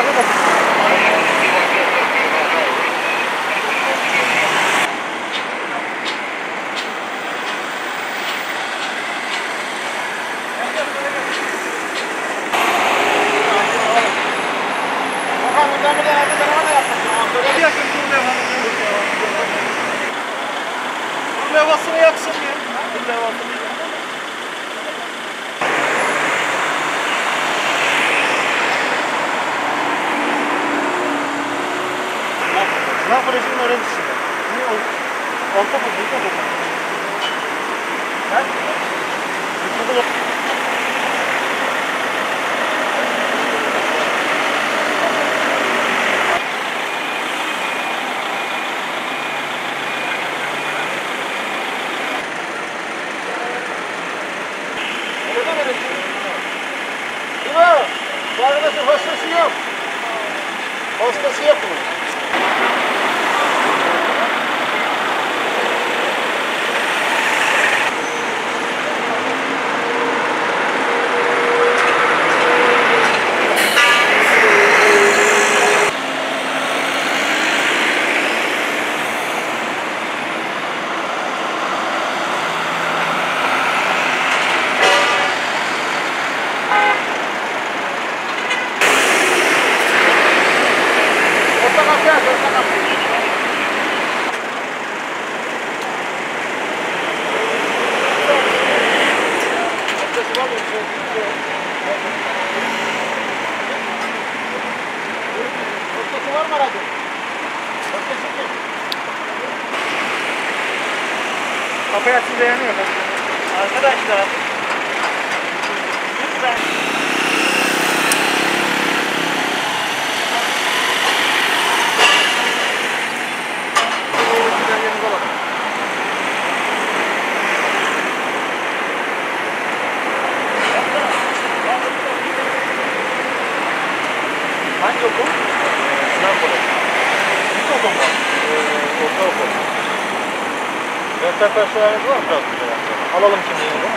Yukarıda da. Levasını yaksın ya. Levasını. Sınav kolejinin öğrencisi. Ne o? Ortaokul, ilkokul. Ben? İlkokul hostası yok. Hostası yok mu? Orta kapı aç, orta kapı. Hostası var mı? Hostası var mı aracın? Hostası kim? Kapıyı açınca dayanıyor. Arkadaşlar. Lütfen. Hangi okul? Sınav koleji. İlkokul mu? Ee, ortaokul. Rehber personelimiz var mı biraz? Alalım kimliğini